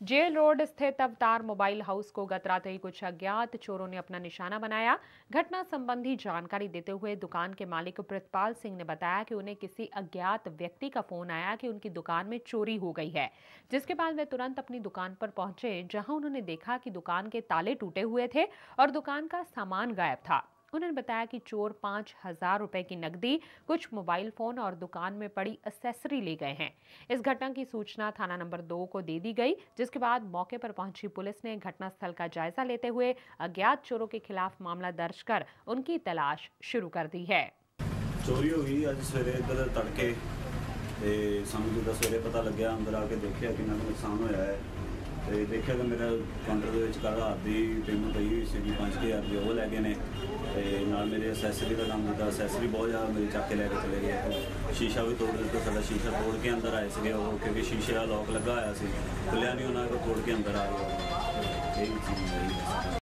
Jail road स्थित अवतार mobile house को गत रात ही कुछ अज्ञात चोरों ने अपना निशाना बनाया। घटना संबंधी जानकारी देते हुए दुकान के मालिक प्रितपाल सिंह ने बताया कि उन्हें किसी अज्ञात व्यक्ति का फ़ोन आया कि उनकी दुकान में चोरी हो गई है, जिसके बाद वे तुरंत अपनी दुकान पर पहुँचे, जहाँ उन्होंने देखा कि दुकान के ताले टूटे हुए थे और दुकान का सामान गायब था। उन्होंने बताया कि चोर पांच हजार रुपए की नकदी कुछ मोबाइल फोन और दुकान में पड़ी असेसरी ले गए हैं इस घटना की सूचना थाना नंबर दो को दे दी गई जिसके बाद मौके पर पहुंची पुलिस ने घटनास्थल का जायजा लेते हुए अज्ञात चोरों के खिलाफ मामला दर्ज कर उनकी तलाश शुरू कर दी है ਚੋਰੀ ਹੋ ਗਈ ਅੱਜ ਸਵੇਰੇ ਇੱਧਰ ਤੜਕੇ ਤੇ ਸਾਨੂੰ ਜਦੋਂ ਸਵੇਰੇ ਪਤਾ ਲੱਗਿਆ ਅੰਦਰ ਆ ਕੇ ਦੇਖਿਆ ਕਿੰਨਾ ਕੁ ਨੁਕਸਾਨ ਹੋਇਆ ਹੈ ਤੇ ਦੇਖਿਆ ਕਿ ਮੇਰਾ ਕਾਊਂਟਰ ਦੇ ਵਿੱਚ ਕੱਲ੍ਹ ਰਾਤ ਦੀ ਪੇਮੈਂਟ ਪਈ ਹੋਈ ਸੀ 5000 ਦੀ ਉਹ ਲੈ ਗਏ ਨੇ। ਤੇ ਨਾਲ ਮੇਰੇ ਅਸੈਸਰੀ ਦਾ ਕੰਮ ਦਿੱਤਾ ਅਸੈਸਰੀ ਬਹੁਤ ਜ਼ਿਆਦਾ ਮੇਰੇ ਚੱਕ ਕੇ ਲੈ ਕੇ ਚਲੇ ਗਏ। ਸ਼ੀਸ਼ਾ ਵੀ ਤੋੜ ਦਿੱਤਾ, ਸਾਡਾ ਸ਼ੀਸ਼ਾ ਤੋੜ ਕੇ ਅੰਦਰ ਆਏ ਸੀਗੇ ਉਹ, ਕਿਉਂਕਿ ਸ਼ੀਸ਼ੇ ਦਾ ਲੋਕ ਲੱਗਾ ਹੋਇਆ ਸੀ। ਖੁੱਲਿਆ ਨਹੀਂ ਉਹਨਾਂ ਕੋਲ ਤੋੜ ਕੇ ਅੰਦਰ ਆ ਗਏ। ਇਹ ਚੀਜ਼ ਹੈ।